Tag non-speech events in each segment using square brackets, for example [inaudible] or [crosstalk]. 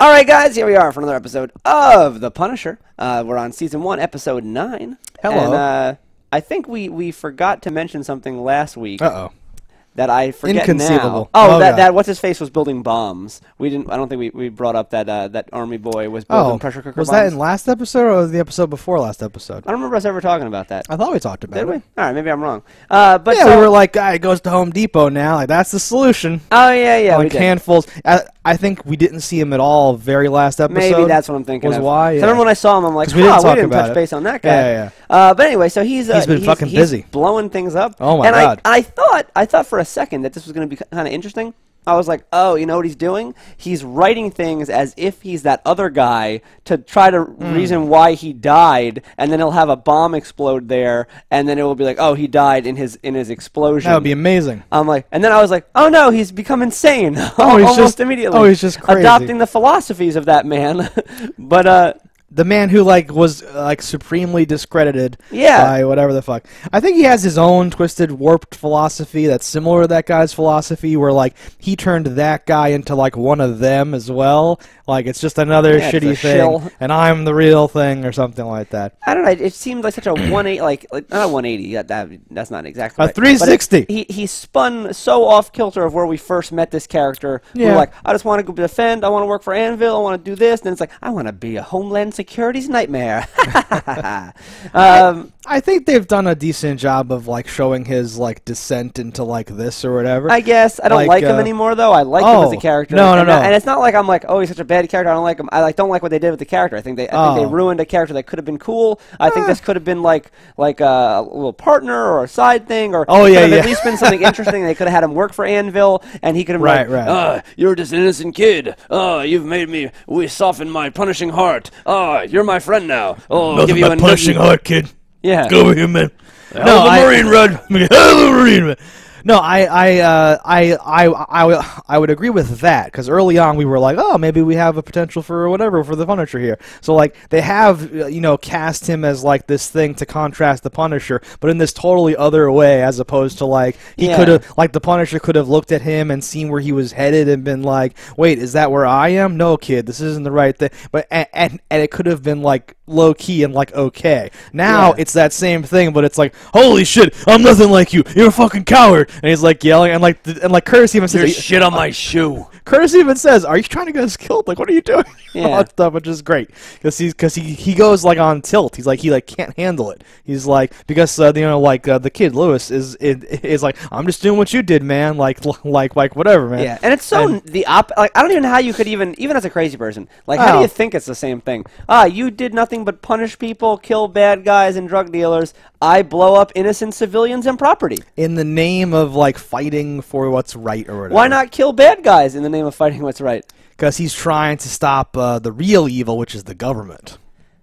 All right, guys, here we are for another episode of The Punisher. Uh, we're on season one, episode nine. Hello. And uh, I think we, we forgot to mention something last week Uh oh. that I forget Inconceivable. now. Oh, Oh, that, God. that what's his face was building bombs. We didn't. I don't think we, we brought up that uh, that army boy was building Oh, pressure cooker was bombs. that in last episode or was the episode before last episode? I don't remember us ever talking about that. I thought we talked about Did it. we? All right, maybe I'm wrong. Uh, but Yeah, so, we were like, guy goes to Home Depot now. Like that's the solution. oh yeah, yeah, like did. handfuls. I, I think we didn't see him at all very last episode. Maybe that's what I'm thinking. was of. why, I yeah. remember when I saw him, I'm like, we didn't "Huh, we didn't touch it." base on that guy. Yeah, yeah. Uh, but anyway, so he's uh, He's been fucking he's busy. blowing things up. Oh, my and God. I, I thought, I thought for a second that this was going to be kind of interesting. I was like, oh, you know what he's doing? He's writing things as if he's that other guy to try to Hmm. reason why he died, and then he'll have a bomb explode there, and then it will be like, oh, he died in his in his explosion. That would be amazing. I'm like, and then I was like, oh no, he's become insane. Oh, he's [laughs] almost just- immediately. oh, he's just crazy. adopting the philosophies of that man. [laughs] but uh, The man who like was uh, like supremely discredited Yeah. by whatever the fuck. I think he has his own twisted, warped philosophy that's similar to that guy's philosophy, where like he turned that guy into like one of them as well. Like it's just another Yeah, shitty thing, shill. and I'm the real thing or something like that. I don't know. It seemed like such a 180, like, like not a 180. That, that that's not exactly A right. 360. But it- he he spun so off kilter of where we first met this character. We were Yeah. like, I just want to go defend. I want to work for Anvil. I want to do this. And then it's like, I want to be a Homeland Security's nightmare. [laughs] um, I think they've done a decent job of like showing his like descent into like this or whatever. I guess I don't like, Like, him uh, anymore though. I like him as a oh, character. no, no, and, no. And it's not like I'm like, oh, he's such a bad character. I don't like him. I like don't like what they did with the character. I think they I think they Oh. ruined a character that could have been cool. I think Ah. this could have been like like a, little partner or a side thing or Oh, yeah, yeah. at least been something [laughs] interesting. They could have had him work for Anvil and he could have been Right, like, right. Uh, you're just an innocent kid. Uh, you've made me we soften my punishing heart. Uh, you're my friend now. Oh, give you a noogie." heart, kid. Yeah. Go over here, man. Hell No, of a I, Marine, Red. [laughs] Hell of a Marine, man. No, I, I, uh, I, I, I, would- I would agree with that because early on we were like, oh, maybe we have a potential for whatever for the Punisher here. So like they have, uh, you know, cast him as like this thing to contrast the Punisher, but in this totally other way, as opposed to like he Yeah. could have, like the Punisher could have looked at him and seen where he was headed and been like, wait, is that where I am? No, kid, this isn't the right thing. But and and, and it could have been like low key and like okay. Now Yeah. it's that same thing, but it's like, holy shit, I'm nothing like you. You're a fucking coward. And he's like yelling, and like, th- and like Curtis even says, shit on my shoe. Curtis even says, "Are you trying to get us killed? Like, what are you doing?" [laughs] Yeah. All that stuff, which is great because he's because he he goes like on tilt. He's like he like can't handle it. He's like because uh, you know like uh, the kid Lewis is is, is like I'm just doing what you did, man. Like [laughs] like like whatever, man. Yeah, and it's so And- the op. Like I don't even know how you could even, even as a crazy person, like how do Oh. you think it's the same thing? Ah, you did nothing but punish people, kill bad guys and drug dealers. I blow up innocent civilians and property. in the name of like fighting for what's right or whatever. Why not kill bad guys in the name of fighting what's right? Because he's trying to stop uh, the real evil, which is the government.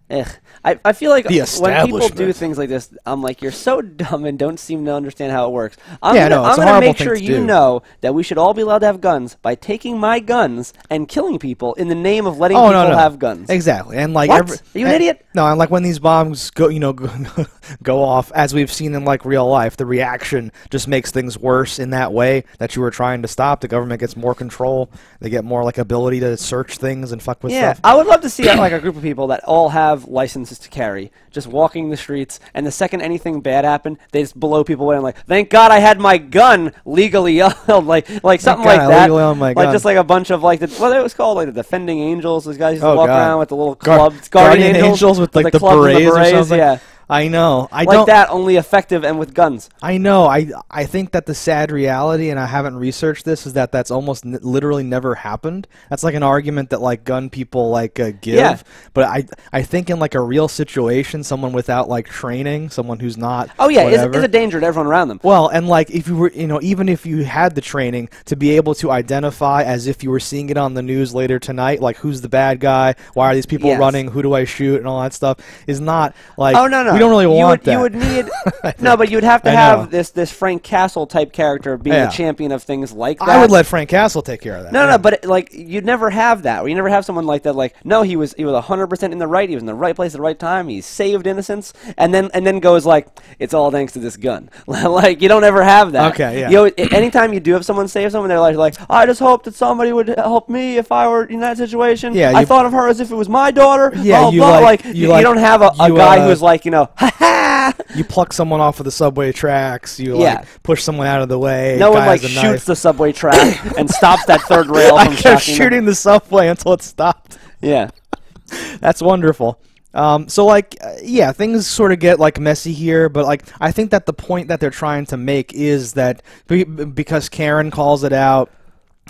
Ugh. I, I feel like when people do things like this, I'm like, you're so dumb and don't seem to understand how it works. I'm Yeah, gonna, no, I'm gonna make sure you do. know that we should all be allowed to have guns by taking my guns and killing people in the name of letting Oh people no, no, have guns. Exactly, and like What? every- Are you an and- idiot? No, and like when these bombs go, you know, [laughs] go, off, as we've seen in like real life, the reaction just makes things worse in that way that you were trying to stop. The government gets more control. They get more like ability to search things and fuck with Yeah, stuff. I would love to see like a group of people that all have licenses to carry, just walking the streets, and the second anything bad happened, they just blow people away. and like, thank God I had my gun legally [laughs] held, like like something like I that. legally owned my like gun. just like a bunch of like the, what it was called, like the defending angels. Those guys used to Oh, walk God. around with the little clubs, guardian, angels, with like the, the, clubs and berets, the berets, or something. yeah, I know. I like don't. that, only effective and with guns. I know. I I think that the sad reality, and I haven't researched this, is that that's almost n- literally never happened. That's like an argument that like gun people like uh, give. Yeah. But I I think in like a real situation, someone without like training, someone who's not. Oh yeah, is, a danger to everyone around them. well, and like if you were, you know, even if you had the training to be able to identify as if you were seeing it on the news later tonight, like who's the bad guy, why are these people Yes. running, who do I shoot, and all that stuff, is not like Oh, no, no. We don't really you want would, that. You would need [laughs] no, but you would have to I have know. this this Frank Castle type character being Yeah. the champion of things like that. I would let Frank Castle take care of that. No, yeah. no, but like you'd never have that. Or you never have someone like that. Like, no, he was he was hundred percent in the right. He was in the right place at the right time. He saved innocence, and then and then goes like, it's all thanks to this gun. [laughs] like you don't ever have that. Okay, yeah. You know, anytime you do have someone save someone, they're like, like I just hope that somebody would help me if I were in that situation. Yeah, I thought of her as if it was my daughter. Yeah, blah, you blah. like- like, you you, like- don't have a, a you, guy uh, who's like, you know, ha [laughs] ha. you pluck someone off of the subway tracks. You Yeah. like push someone out of the way. No one like shoots knife. the subway track [coughs] and stops that third rail I from kept shocking them. shooting the subway until it stopped. Yeah. [laughs] That's wonderful. Um, so like, uh, yeah, things sort of get like messy here, but like, I think that the point that they're trying to make is that be- because Karen calls it out,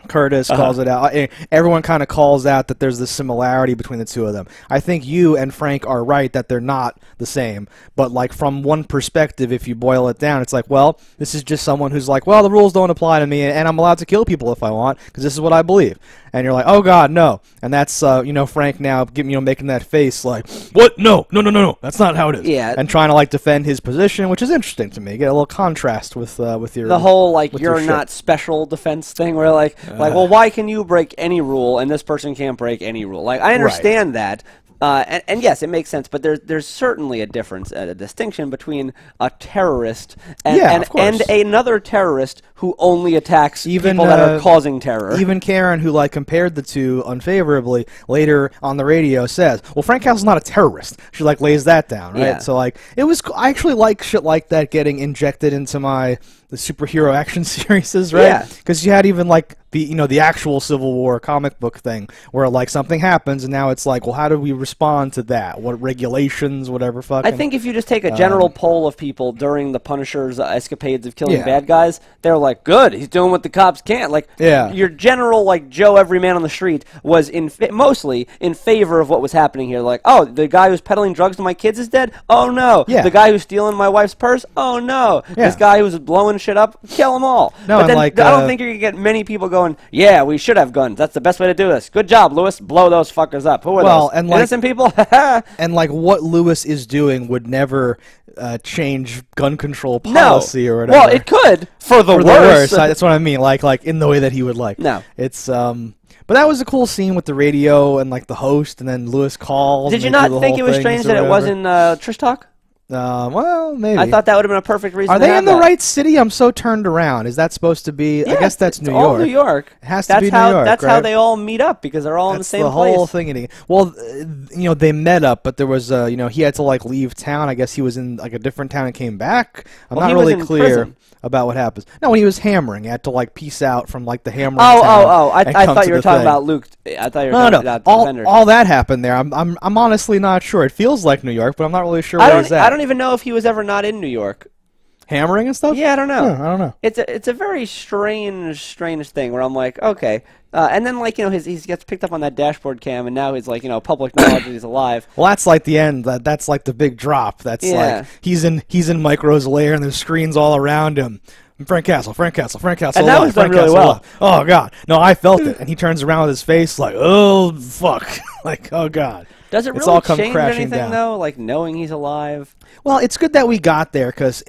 Curtis Uh-huh. calls it out. eh, Everyone kind of calls out that there's this similarity between the two of them. I think you and Frank are right that they're not the same. But like from one perspective, if you boil it down, it's like, well, this is just someone who's like, well, the rules don't apply to me, and I'm allowed to kill people if I want because this is what I believe. And you're like, oh God, no. And that's uh, you know Frank now, you know, making that face like, what? No, no, no, no, no. That's not how it is. Yeah. And trying to like defend his position, which is interesting to me. Get a little contrast with uh, with your the whole like your you're shit. not special defense thing where like like well why can you break any rule and this person can't break any rule? Like i understand that uh, and, and yes, it makes sense, but there's there's certainly a difference, a distinction between a terrorist and Yeah, and, and another terrorist who only attacks Even, people that uh, are causing terror. Even Karen, who like compared the two unfavorably, later on the radio says, "Well, Frank Castle's not a terrorist." She like lays that down, right? Yeah. So like it was. I actually like shit like that getting injected into my the superhero action [laughs] series, right? Yeah. Because you had even like the you know the actual Civil War comic book thing where like something happens and now it's like, well, how do we respond to that? What regulations, whatever. Fucking. I think if you just take a general poll of people during the Punisher's escapades of killing Yeah. bad guys, they're like, "Good, he's doing what the cops can't." Like, Yeah. your general like Joe every man on the street was in fa- mostly in favor of what was happening here. Like, oh, the guy who's peddling drugs to my kids is dead. Oh no, Yeah. the guy who's stealing my wife's purse. Oh no, Yeah. this guy who's blowing shit up. Kill them all. No, but then like, I don't uh, think you're gonna get many people going, "Yeah, we should have guns. That's the best way to do this. Good job, Lewis. Blow those fuckers up. Who are Well, those? and like- innocent people." [laughs] and like what Lewis is doing would never uh, change gun control no. policy or whatever. Well, it could for the for the worst. worst. I- that's what I mean. Like like in the way that he would like. No. it's um. But that was a cool scene with the radio and like the host, and then Lewis calls. Did you not think it was strange that it wasn't uh, Trish Talk? Uh, well, maybe. I thought that would have been a perfect reason. Are to they in the that. right city? I'm so turned around. Is that supposed to be? I guess that's New York. New York. It has to that's be New how, York, That's how they all meet up because they're all in the That's same the place. whole thing. Well, uh, you know, they met up, but there was, uh, you know, he had to like leave town. I guess he was in like a different town and came back. I'm Well, not really clear prison. about what happens. No, when he was hammering, he had to like peace out from like the hammering. Oh, oh, oh! I, I thought you were talking thing. about Luke. I thought you were No, talking no, about the All, all that happened there. I'm, I'm, I'm honestly not sure. It feels like New York, but I'm not really sure where he's at. I don't even know if he was ever not in New York. hammering and stuff. Yeah, I don't know. Huh, I don't know. It's a it's a very strange strange thing where I'm like, okay, uh, and then like you know his he gets picked up on that dashboard cam, and now he's like you know public [coughs] knowledge that he's alive. Well, that's like the end. That that's like the big drop. That's Yeah. like he's in he's in Micro's lair and there's screens all around him. Frank Castle, Frank Castle, Frank Castle. And that alive, was done Frank really Castle well. alive. Oh god, no, I felt it. And he turns around with his face like, oh fuck, [laughs] like oh god. Does it It's really all come change crashing anything down. though? Like knowing he's alive. Well, it's good that we got there because.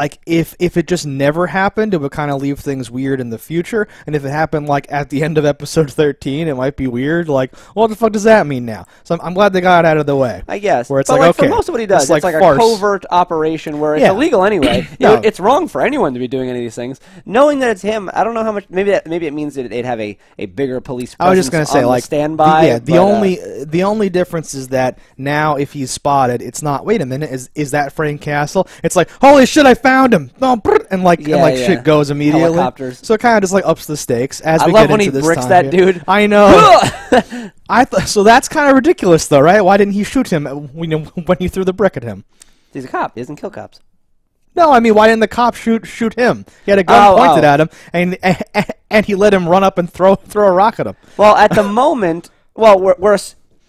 Like if if it just never happened, it would kind of leave things weird in the future. And if it happened like at the end of episode [laughs] thirteen, it might be weird. Like, what the fuck does that mean now? So I'm, I'm glad they got it out of the way. I guess. Where it's but like, like, okay, for most of what he does, it's it's like like, a covert operation where it's Yeah. illegal anyway. [coughs] It- it's wrong for anyone to be doing any of these things. Knowing that it's him, I don't know how much. Maybe that, maybe it means that they'd have a, a bigger police. I was just gonna say, like, standby. The, yeah, the but, uh, only the only difference is that now if he's spotted, it's not. Wait a minute, is is that Frank Castle? It's like, holy shit, I found him! Oh, and like Yeah, and like yeah. shit goes immediately. Helicopters. So it kind of just like ups the stakes as I we love when he bricks that here. dude. [laughs] I know. [laughs] I th- so that's kind of ridiculous, though, right? Why didn't he shoot him uh, when when he threw the brick at him? He's a cop. He doesn't kill cops. No, I mean, why didn't the cop shoot shoot him? He had a gun Oh, pointed oh. at him, and, [laughs] and he let him run up and throw throw a rock at him. Well, at the moment, well, we're we're,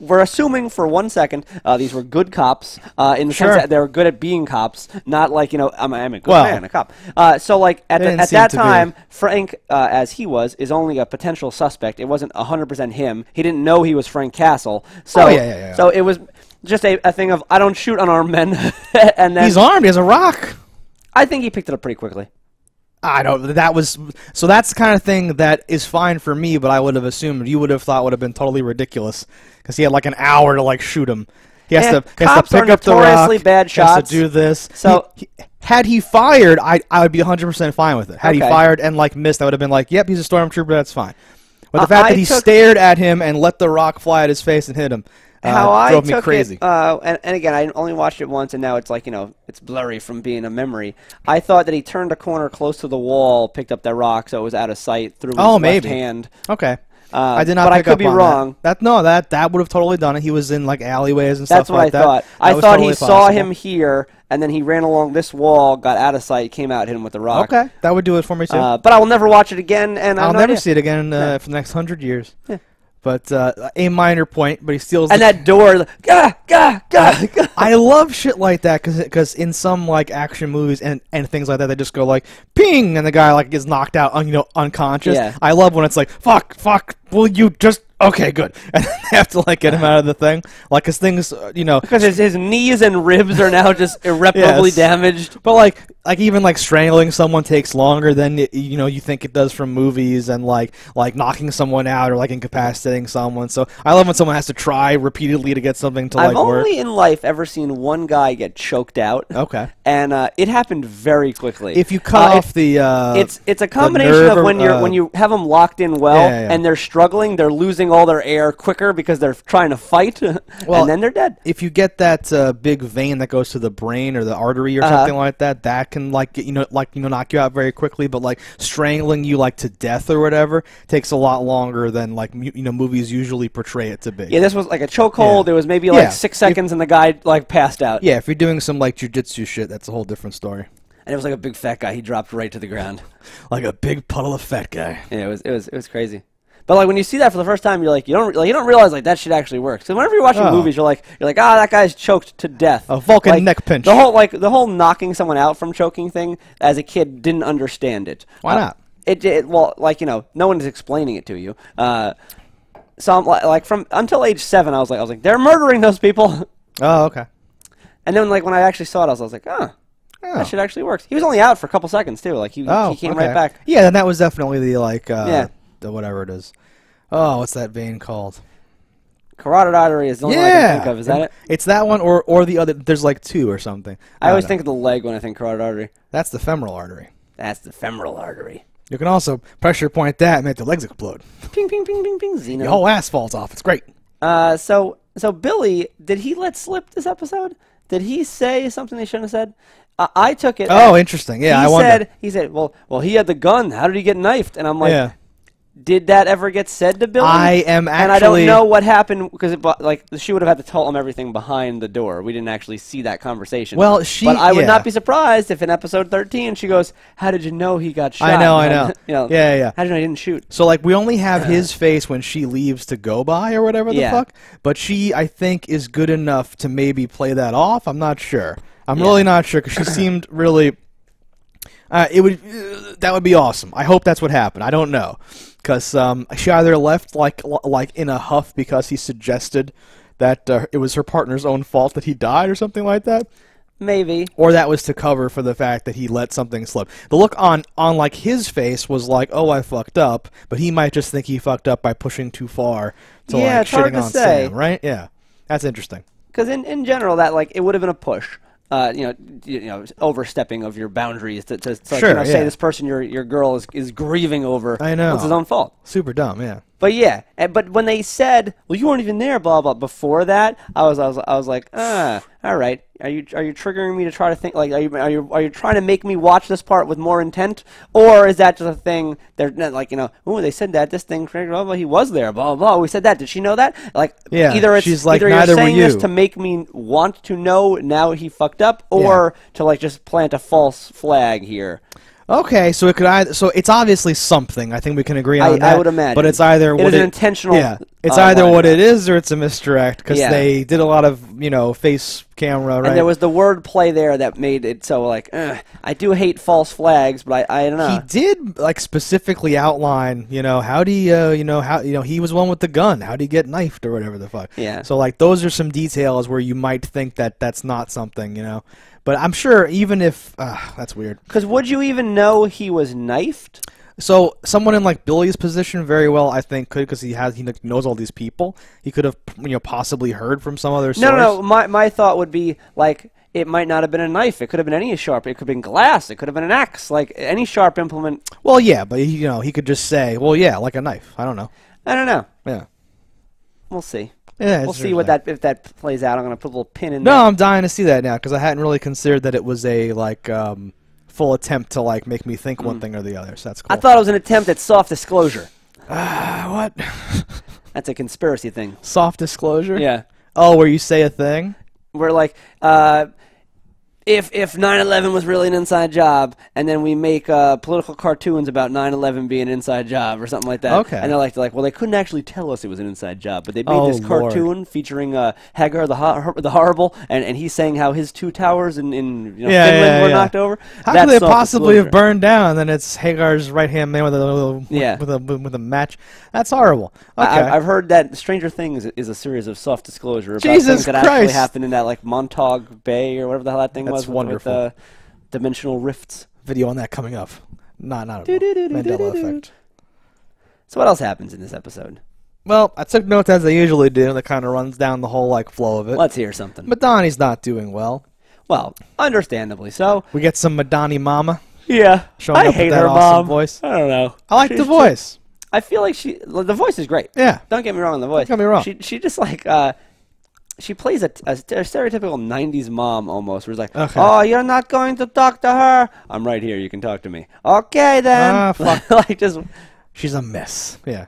we're assuming for one second uh, these were good cops uh, in the Sure. sense that they were good at being cops, not like you know I'm, I'm a good Well, man, a cop. Uh, so like at the, at that to be. time, Frank, uh, as he was, is only a potential suspect. It wasn't 100 percent him. He didn't know he was Frank Castle. So Oh, yeah, yeah, yeah. so it was. just a, a thing of I don't shoot unarmed men, [laughs] and then He's armed. He has a rock. I think he picked it up pretty quickly. I don't. That was so. That's the kind of thing that is fine for me, but I would have assumed you would have thought would have been totally ridiculous because he had like an hour to like shoot him. He has to he has to pick up the rock. bad He has shots. to do this. So- He- he- had he fired, I I would be 100 percent fine with it. Had he fired and like missed, I would have been like, "Yep, he's a stormtrooper. That's fine." But the Uh, fact I that he stared at him and let the rock fly at his face and hit him uh, How I drove me took crazy. it, uh, and, and again, I only watched it once, and now it's like you know, it's blurry from being a memory. I thought that he turned a corner close to the wall, picked up that rock, so it was out of sight through his Oh, left maybe. hand. okay. Uh, I did not. but I could be wrong. That. that no, that that would have totally done it. He was in like alleyways and That's stuff what like I that. thought. That I was thought totally he saw him here, and then he ran along this wall, got out of sight, came out, hit him with the rock. Okay, that would do it for me too. Uh, but I will never watch it again, and I I'll never idea. see it again uh, for the next hundred years. But uh, a minor point, but he steals. And that door, gah, gah, gah, gah. [laughs] I love shit like that because in some like action movies and, and things like that they just go like ping and the guy like gets knocked out un, you know unconscious. Yeah. I love when it's like fuck fuck will you just okay good [laughs] and they have to like get him out of the thing like because things uh, you know Because his, his knees and ribs are now just [laughs] irreparably Yes. damaged. But like, like even like strangling someone takes longer than y- you know you think it does from movies, and like like knocking someone out or like incapacitating someone. So I love when someone has to try repeatedly to get something to like I've like work. only in life ever seen one guy get choked out. Okay. And uh, it happened very quickly. If you cut Uh, off the, uh, it's it's a combination of when you're uh, when you have them locked in well Yeah, yeah. and they're struggling, they're losing all their air quicker because they're trying to fight, [laughs] Well, and then they're dead. if you get that uh, big vein that goes to the brain or the artery or Uh-huh. something like that, that can like you know like you know knock you out very quickly. But like strangling you like to death or whatever takes a lot longer than like mu- you know movies usually portray it to be. Yeah, this was like a chokehold. Yeah. It was maybe like Yeah. six If- seconds, and the guy like passed out. Yeah, if you're doing some like jujitsu shit, that's a whole different story. And it was like a big fat guy. He dropped right to the ground. [laughs] Like a big puddle of fat guy. Yeah, it was it was it was crazy. But like when you see that for the first time, you're like you don't like you don't realize like that shit actually works. So whenever you're watching Oh. movies, you're like you're like ah that guy's choked to death. A Vulcan Like, neck pinch. The whole like the whole knocking someone out from choking thing. As a kid, didn't understand it. Why Uh, not? It, it well like you know no one is explaining it to you. Uh, so I'm, like, from until age seven, I was like I was like they're murdering those people. [laughs] Oh, okay. And then like when I actually saw it, I was, I was like oh. Oh. That shit actually works. He was only out for a couple seconds too. Like he, Oh, he came okay. right back. Yeah, then that was definitely the like uh Yeah. the whatever it is. Oh, what's that vein called? Carotid artery is the only one I can think of. Is that it? It's that one or or the other there's like two or something. I always don't know. think of the leg when I think carotid artery. that's the femoral artery. That's the femoral artery. You can also pressure point that and make the legs explode. Ping, ping, ping, ping, ping. Xeno. The whole ass falls off. It's great. Uh, so, so Billy, did he let slip this episode? Did he say something he shouldn't have said? Uh, I took it. Oh, as- interesting. Yeah, he I wonder. said he said, "Well, well, he had the gun. How did he get knifed?" And I'm like, yeah. "Did that ever get said to Billy?" I am actually, and I don't know what happened because like she would have had to tell him everything behind the door. We didn't actually see that conversation. Well, she- But I would yeah. not be surprised if in episode 13 she goes, "How did you know he got shot?" I know, I know. [laughs] you know, Yeah, yeah. How did you know he didn't shoot? So like we only have his [sighs] face when she leaves to go by or whatever the Yeah. fuck. But she, I think, is good enough to maybe play that off. I'm not sure. I'm Yeah. really not sure because she seemed really. Uh, it would uh, that would be awesome. I hope that's what happened. I don't know because um, she either left like like in a huff because he suggested that uh, it was her partner's own fault that he died or something like that Maybe. or that was to cover for the fact that he let something slip. The look on on like his face was like, "Oh, I fucked up," but he might just think he fucked up by pushing too far to Yeah, like shitting on say. Sam, right? Yeah, that's interesting. Because in, in general, that like it would have been a push. Uh, you know, you know, overstepping of your boundaries to, to, to like, Sure, you know, say this person your your girl is, is grieving over. I know. It's his own fault. Super dumb, yeah. But yeah, and, but when they said, "Well, you weren't even there," blah blah. Before that, I was I was I was like, ah, all right. Are you are you triggering me to try to think like are you are you are you trying to make me watch this part with more intent, or is that just a thing? They're like you know, oh, they said that this thing, blah, blah, he was there, blah blah. We said that. Did she know that? Like, Yeah, either it's she's like, either "Neither you're saying this to make me want to know now he fucked up, or to like just plant a false flag here. Okay, so it could either so it's obviously something. I think we can agree on I, that. I would imagine. But it's either it an intentional Yeah, It's uh, either what it is or it's a misdirect because Yeah. they did a lot of you know face camera right. And there was the word play there that made it so like I do hate false flags, but I I don't know. he did like specifically outline, you know, how do you, uh, you know, how you know he was one with the gun. How do you get knifed or whatever the fuck. Yeah. So like those are some details where you might think that that's not something, you know. But I'm sure even if uh, that's weird. Because would you even know he was knifed? So someone in like Billy's position very well, I think, could because he has he knows all these people. He could have you know possibly heard from some other source. No, no, no. My my thought would be like it might not have been a knife. It could have been any sharp. It could have been glass. It could have been an axe. Like any sharp implement. Well, yeah, but you know he could just say, well, yeah, like a knife. I don't know. I don't know. Yeah. We'll see. Yeah, we'll see what that if that plays out. I'm gonna put a little pin in No, there. I'm dying to see that now because I hadn't really considered that it was a like um, full attempt to like make me think one thing or the other. So that's cool. Mm. I thought it was an attempt at soft disclosure. Ah, what? [laughs] That's a conspiracy thing. Soft disclosure? Yeah. Oh, where you say a thing? We're like, uh, if if 9/11 was really an inside job, and then we make uh, political cartoons about 9/11 being an inside job or something like that. Okay. And they're like, they're like, well, they couldn't actually tell us it was an inside job, but they made Oh, this Lord. cartoon featuring uh, Hagar the hor- the horrible, and, and he's saying how his two towers in, in you know, Yeah, Finland yeah, were yeah. knocked over. How That's could they possibly have burned down? And then it's Hagar's right hand man with a little, Yeah. with a with a match. That's horrible. Okay. I, I've heard that Stranger Things is a series of soft disclosure about Jesus things that actually Christ. happened in that like Montauk Bay or whatever the hell that thing was with- wonderful. with uh, dimensional rifts. Video on that coming up. Not not a. Mandela effect. So what else happens in this episode? Well, I took notes as I usually do, and it kind of runs down the whole like flow of it. Let's hear something. But Donnie's not doing well. well, understandably so. We get some Madani Mama. Yeah, Showing I up with hate that her awesome mom. voice. I don't know. I like She's the just- voice. I feel like she. The voice is great. Yeah. Don't get me wrong on the voice. Don't get me wrong. She she just like uh, she plays a, a stereotypical '90s mom almost. Where it's like, Okay. oh, you're not going to talk to her. I'm right here. You can talk to me. Okay then. Ah, fuck. [laughs] like just. She's a mess. Yeah.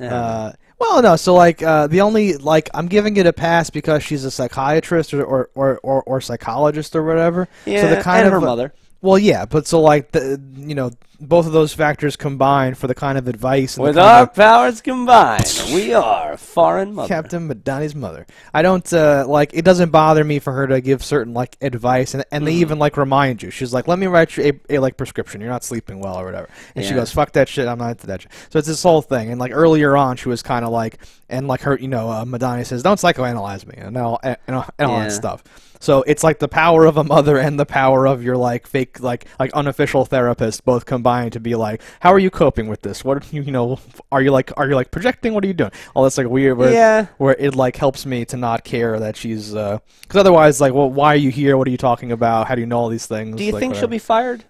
Yeah. Uh, well, no. So like uh, the only like I'm giving it a pass because she's a psychiatrist or or, or, or, or psychologist or whatever. Yeah, so the kind and of her mother. Well, yeah, but so like the you know both of those factors combined for the kind of advice With our of- powers combined, we are foreign mother. Captain Madani's mother. I don't uh, like. It doesn't bother me for her to give certain like advice, and and they Mm. even like remind you. She's like, "Let me write you a, a like prescription. You're not sleeping well or whatever." And she goes, "Fuck that shit. I'm not into that shit." So it's this whole thing. And like earlier on, she was kind of like, and like her, you know, uh, Madani says, "Don't psychoanalyze me," and all and, and all and all Yeah. that stuff. So it's like the power of a mother and the power of your like fake like like unofficial therapist both combined to be like, how are you coping with this? What are you you know are you like are you like projecting? What are you doing? All this like weird where, Yeah. where it like helps me to not care that she's uh, because otherwise like well why are you here? What are you talking about? How do you know all these things? Do you Like, think she'll be fired?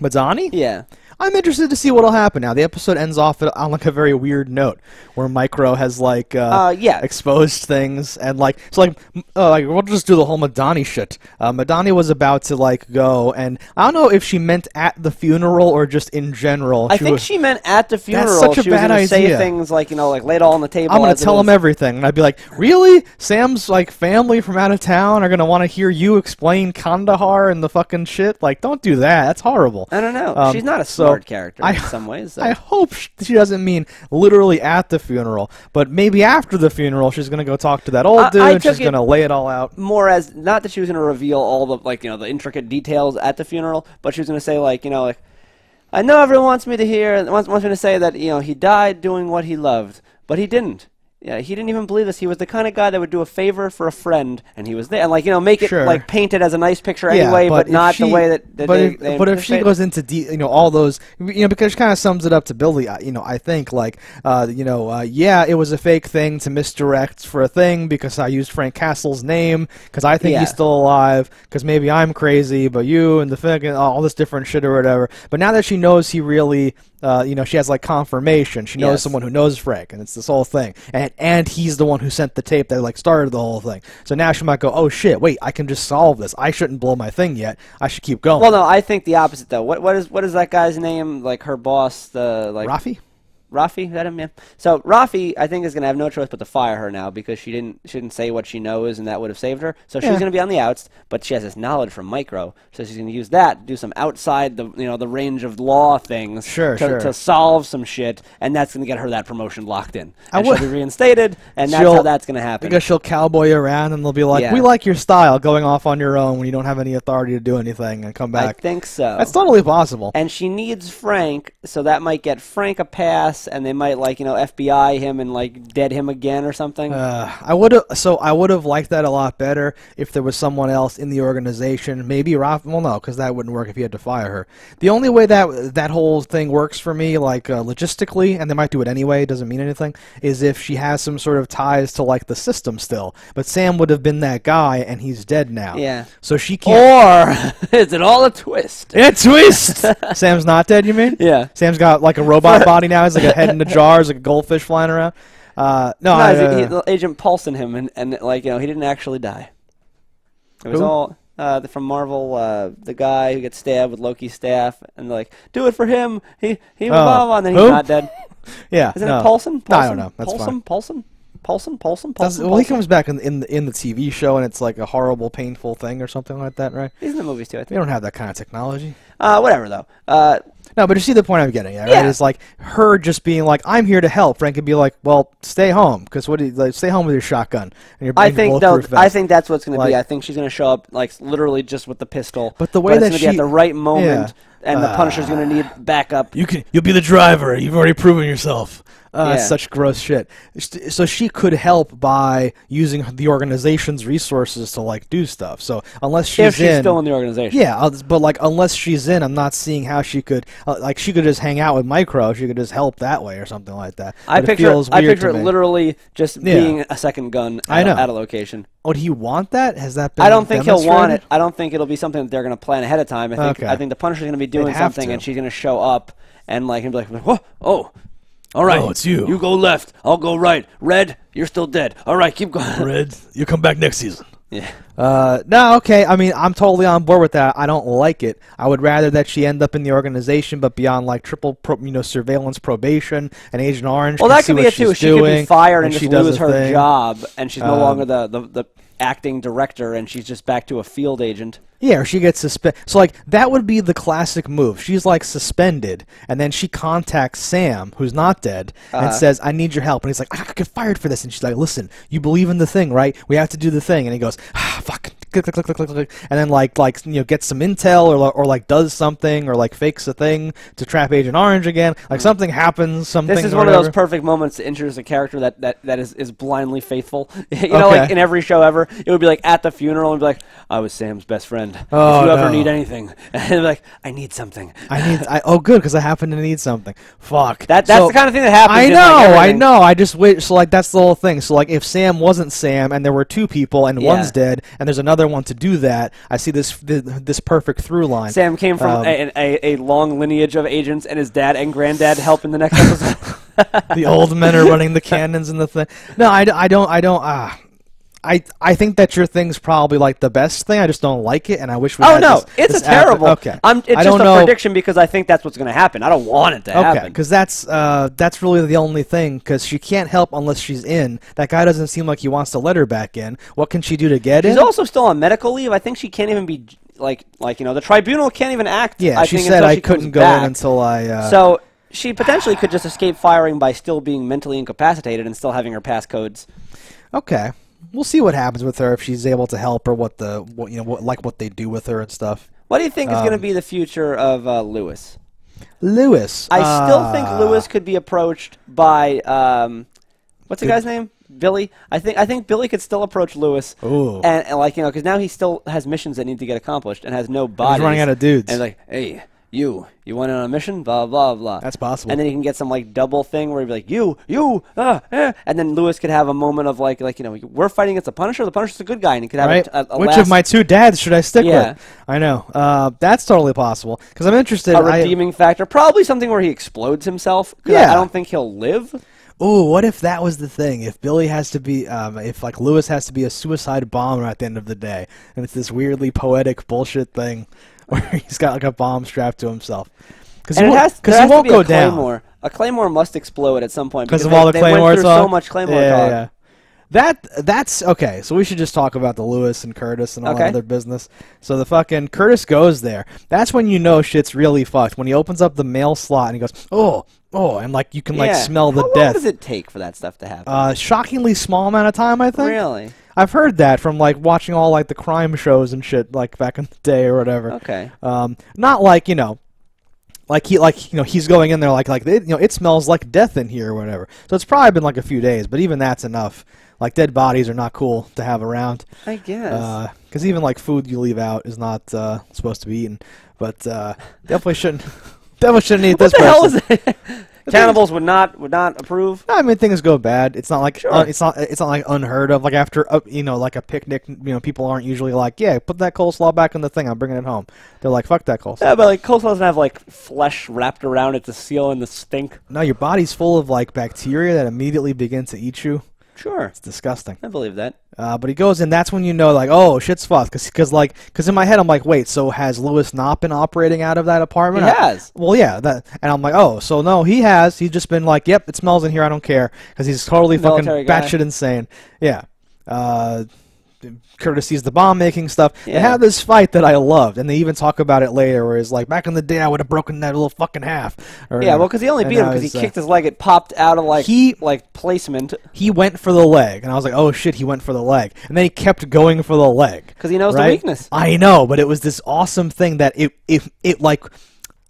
Madani? Yeah. I'm interested to see what'll happen now. The episode ends off on like a very weird note, where Micro has like uh, Uh, yeah. exposed things and like so like uh, like we'll just do the whole Madani shit. Uh, Madani was about to like go, and I don't know if she meant at the funeral or just in general. I think was- she meant at the funeral. That's such a she was bad gonna say things like you know, like lay it all on the table. I'm gonna tell him everything, and I'd be like, "Really? Sam's like family from out of town are gonna want to hear you explain Kandahar and the fucking shit? Like, don't do that. That's horrible." I don't know. Um, She's not a so character I- in some ways. So. I hope she doesn't mean literally at the funeral, but maybe after the funeral, she's gonna go talk to that old I- dude. I and she's gonna lay it all out. more as not that she was going to reveal all the like you know the intricate details at the funeral, but she was going to say like you know like I know everyone wants me to hear wants, wants me to say that you know he died doing what he loved, but he didn't. Yeah, he didn't even believe this. He was the kind of guy that would do a favor for a friend, and he was there. And like you know, make it Sure. like paint it as a nice picture Yeah, anyway, but, if not she- the way that, that but they, if, they but if she anticipate. goes into de- you know all those you know because she kind of sums it up to Billy uh, you know I think like uh, you know uh, yeah it was a fake thing to misdirect for a thing because I used Frank Castle's name because I think Yeah. he's still alive because maybe I'm crazy but you and the thing and all this different shit or whatever but now that she knows he really uh, you know she has like confirmation she knows Yes. someone who knows Frank and it's this whole thing and and he's the one who sent the tape that like started the whole thing so now she might go oh shit wait I can just solve this I shouldn't blow my thing yet I should keep going well, no, I think the opposite though. What what is what is that guy's name? Like her boss, the like Rafi? Rafi, is that him? Yeah. So Rafi, I think, is going to have no choice but to fire her now because she didn't she didn't say what she knows, and that would have saved her. So Yeah. she's going to be on the outs, but she has this knowledge from Micro, so she's going to use that to do some outside the you know the range of law things Sure, to, sure. to solve some shit, and that's going to get her that promotion locked in. I And would- she'll be reinstated, and that's how that's going to happen. Because she'll cowboy around, and they'll be like, Yeah. "We like your style, going off on your own when you don't have any authority to do anything, and come back." I think so. That's totally possible. and she needs Frank, so that might get Frank a pass, and they might like you know FBI him and like dead him again or something. Uh, I would have so I would have liked that a lot better if there was someone else in the organization. Maybe Raf. Well, no, because that wouldn't work if you had to fire her. The only way that that whole thing works for me, like uh, logistically, and they might do it anyway, doesn't mean anything, is if she has some sort of ties to like the system still. But Sam would have been that guy, and he's dead now. Yeah. So she can't. or [laughs] is it all a twist? a twist. [laughs] Sam's not dead. You mean? Yeah. Sam's got like a robot body now. He's like a head in the jar. He's like a goldfish flying around. Uh, no, No, I, he- uh, he- Agent Paulson him, and, and like you know, he didn't actually die. It was Who? all uh, from Marvel. Uh, the guy who gets stabbed with Loki's staff, and like, do it for him. He he Oh. blah blah, blah, and then he's not dead. [laughs] yeah. Isn't no. it Paulson? No, I Paulson? don't know. That's Paulson? fine. Paulson? Paulson? Paulson? Paulson? well, he comes back in, in the in the TV show, and it's like a horrible, painful thing or something like that, right? He's in the movies too. I We think. don't have that kind of technology. Uh, whatever though. Uh, No, but you see the point I'm getting at, right? Yeah. It's like her just being like, "I'm here to help." Frank could be like, "Well, stay home, because what? Do you, like, stay home with your shotgun and your, I think though. I think that's what's going to be. I think she's going to show up like literally just with the pistol. But the way it's that gonna be at the right moment, and the Ah. Punisher's going to need backup. You can. You'll be the driver. You've already proven yourself. Uh, Yeah. Such gross shit. So she could help by using the organization's resources to like do stuff. So unless she's if she's in, still in the organization. yeah, but like unless she's in, I'm not seeing how she could. Uh, like she could just hang out with Micro. She could just help that way or something like that. I But it picture, feels I picture it literally just Yeah. being a second gun at, I know. A, at a location. Would he want that? Has that been? I don't think he'll want it. I don't think it'll be something that they're going to plan ahead of time. I think Okay. I think the Punisher's going to be doing something, to. and she's going to show up and like and be like, "Whoa, oh, all right, Oh, it's you. You go left, I'll go right. Red, you're still dead. All right, keep going." [laughs] Red, you come back next season. yeah. Uh, no, okay. I mean, I'm totally on board with that. I don't like it. I would rather that she end up in the organization, but beyond like triple, pro, you know, surveillance probation and Agent Orange. Well, can that could be what it too. she's She could be fired and, she just does lose her her thing. job, and she's no Um, longer the, the the acting director, and she's just back to a field agent. Yeah, or she gets suspended. So like that would be the classic move. She's like suspended, and then she contacts Sam, who's not dead, and Uh-huh. says, "I need your help." And he's like, "I could get fired for this." And she's like, "Listen, you believe in the thing, right? We have to do the thing." And he goes, ah, "Fuck." Click, click, click, click, click, click, and then like like you know gets some intel or or like does something or like fakes a thing to trap Agent Orange again. Like something happens. Something. Hmm. This is one of those perfect moments to introduce a character that, that, that is, is blindly faithful. [laughs] you know, like in every show ever, it would be like at the funeral and be like, I was Sam's best friend. Oh, if you ever need anything. [laughs] And like, I need something. I need. [laughs] I, oh, good, because I happen to need something. Fuck. That That's So- the kind of thing that happens. I in, know, like, I know. I just wait. So like that's the whole thing. So like if Sam wasn't Sam and there were two people and Yeah. one's dead and there's another one to do that, I see this th- this perfect through line. Sam came from Um, a, a, a long lineage of agents, and his dad and granddad help in the next episode. [laughs] the old men are running the [laughs] cannons and the thing. No, I, I don't. I don't. Ah. I, I think that your thing's probably like the best thing. I just don't like it, and I wish we. oh no, this- it's this a terrible. okay, I'm, it's I just don't a know. prediction because I think that's what's going to happen. I don't want it to happen. Okay, happen. because that's uh, that's really the only thing. Because she can't help unless she's in. That guy doesn't seem like he wants to let her back in. What can she do to get She's in? also still on medical leave. I think she can't even be like like you know the tribunal can't even act. yeah, I she said I she couldn't go back. in until I. Uh, So she potentially could just escape firing by still being mentally incapacitated and still having her passcodes. Okay, we'll see what happens with her if she's able to help or what the what you know what like what they do with her and stuff. What do you think is going to Um, be the future of uh, Lewis? Lewis, I still think uh, Lewis could be approached by um, what's the guy's name? Billy. I think I think Billy could still approach Lewis. Ooh. And, and like you know, because now he still has missions that need to get accomplished and has no bodies. running out of dudes. And like, hey, you, you went on a mission? Blah blah blah. That's possible. And then he can get some like double thing where he'd be like, you, you, ah, eh. and then Lewis could have a moment of like, like you know, we're fighting against the Punisher. The Punisher's a good guy, and he could have Right? a, a, Which last, of my two dads should I stick Yeah. with? I know. Uh, that's totally possible because I'm interested. a I- redeeming factor. Probably something where he explodes himself. 'cause I- Yeah. I don't think he'll live. Ooh, what if that was the thing? If Billy has to be, um, if like Lewis has to be a suicide bomber at the end of the day, and it's this weirdly poetic bullshit thing [laughs] where he's got like a bomb strapped to himself. Because he it won't, has, 'cause there he has won't to be go a down. Claymore. a claymore must explode at some point because of they- all the they claymore went through so much claymore yeah, talk. Yeah. That that's okay. So we should just talk about the Lewis and Curtis and all Okay. that other business. So the fucking Curtis goes there. That's when you know shit's really fucked. When he opens up the mail slot and he goes, oh, oh, and like you can like Yeah. smell the How death. long does it take for that stuff to happen? uh, shockingly small amount of time, I think. really? I've heard that from like watching all like the crime shows and shit like back in the [laughs] day or whatever. Okay. Um, not like you know, like he like you know he's going in there like like it, you know it smells like death in here or whatever. So it's probably been like a few days, but even that's enough. Like dead bodies are not cool to have around. I guess. Because even like food you leave out is not uh, supposed to be eaten. But uh, definitely shouldn't. [laughs] Definitely shouldn't eat this what the hell person. is it? [laughs] Cannibals would not would not approve. I mean, things go bad. It's not like Sure. uh, it's not it's not like unheard of. Like after uh, you know, like a picnic, you know, people aren't usually like, yeah, put that coleslaw back in the thing. I'm bringing it home. They're like, fuck that coleslaw. Yeah, but like coleslaw doesn't have like flesh wrapped around it to seal in the stink. No, your body's full of like bacteria that immediately begin to eat you. Sure, It's disgusting. I believe that. Uh, but he goes in. That's when you know, like, oh, shit's fucked. Because, cause, like, because in my head, I'm like, wait, so has Lewis not been operating out of that apartment? He I- has. well, yeah. That, and I'm like, oh, so no, he has. He's just been like, yep, it smells in here. I don't care. Because he's totally fucking Military guy. batshit insane. Yeah. Uh, Curtis sees the bomb making stuff. They Yeah. have this fight that I loved, and they even talk about it later, where it's like, back in the day, I would have broken that little fucking half. Or Yeah, well, because he only beat him because he uh, kicked his leg. It popped out of like He- like placement he went for the leg, and I was like, "Oh shit, he went for the leg," and then he kept going for the leg because he knows right? the weakness. I know, but it was this awesome thing that it it it like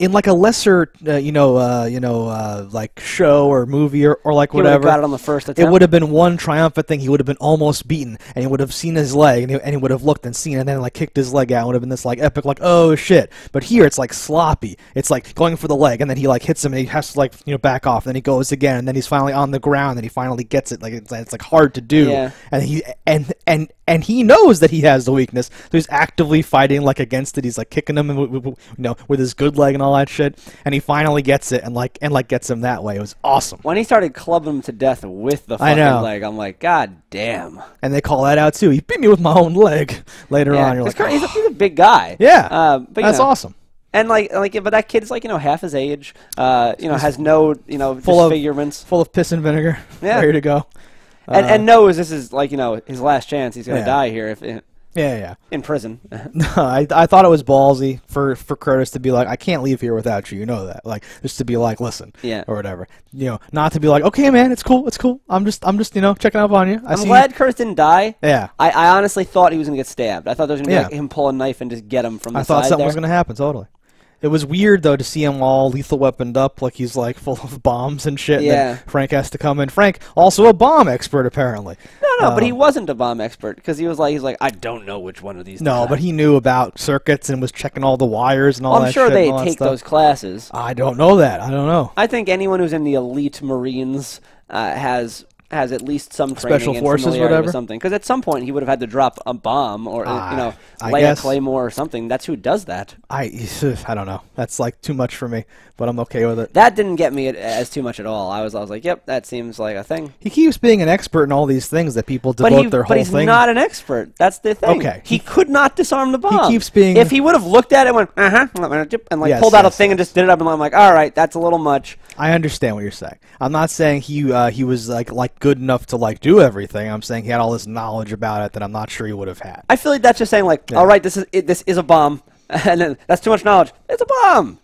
in like a lesser uh, you know uh, you know uh, like show or movie or, or like He whatever. got it on the first It would have been one triumphant thing. He would have been almost beaten, and he would have seen his leg, and he, and he would have looked and seen, and then like kicked his leg out. It would have been this like epic, like oh shit. But here it's like sloppy. It's like going for the leg, and then he like hits him, and he has to like you know back off. And then he goes again, and then he's finally on the ground, and he finally gets it. Like it's, it's like hard to do. Yeah. And he and and and he knows that he has the weakness, so he's actively fighting like against it. He's like kicking him, you know, with his good leg and all that shit. And he finally gets it, and like and like gets him that way. It was awesome. when he started clubbing him to death with the I fucking know. leg, I'm like, God damn. And they call that out too. He beat me with my own leg. [laughs] Later Yeah, on, you're like, he's, a, he's a big guy. yeah, uh, but you that's know, awesome. And like, like, but that kid's like, you know, half his age. Uh, you know, has no, you know, Full of- disfigurements, Full of piss and vinegar, Yeah. ready to go. And, Uh, and knows this is like, you know, his last chance. He's gonna Yeah. die here if in, yeah, yeah. in prison. [laughs] no, I, I thought it was ballsy for, for Curtis to be like, I can't leave here without you. You know that, like, just to be like, listen, Yeah. or whatever. You know, not to be like, okay, man, it's cool, it's cool. I'm just, I'm just, you know, checking up on you. I I'm see glad Curtis didn't die. Yeah, I, I honestly thought he was gonna get stabbed. I thought there was gonna be Yeah. like him pull a knife and just get him from the I thought something there. was gonna happen. Totally. It was weird though to see him all lethal weaponed up, like he's like full of [laughs] bombs and shit. and then Yeah. Frank has to come in. Frank, also a bomb expert, apparently. No, no, but he Um, wasn't a bomb expert because he was like, he's like, I don't know which one of these. No, but he knew about circuits and was checking all the wires and all Well, that I'm sure they and take those classes. I don't know that. I don't know. I think anyone who's in the elite Marines uh, has has at least some training Special forces, whatever? something. Because at some point he would have had to drop a bomb or uh, Ah, you know I lay guess. a claymore or something. That's who does that. I [sighs] I don't know. That's like too much for me, but I'm okay with it. That didn't get me as too much at all. I was I was like, yep, that seems like a thing. He keeps being an expert in all these things that people devote But he, their but whole he's thing. not an expert. That's the thing. Okay. He, could not disarm the bomb. He keeps being- If he would have looked at it, and went uh huh, and like Yes, pulled out a yes, thing and just did it up, and I'm like, all right, that's a little much. I understand what you're saying. I'm not saying he uh, he was like like good enough to like do everything. I'm saying he had all this knowledge about it that I'm not sure he would have had. I feel like that's just saying like, all right, this is it, this is a bomb, [laughs] and then that's too much knowledge. It's a bomb.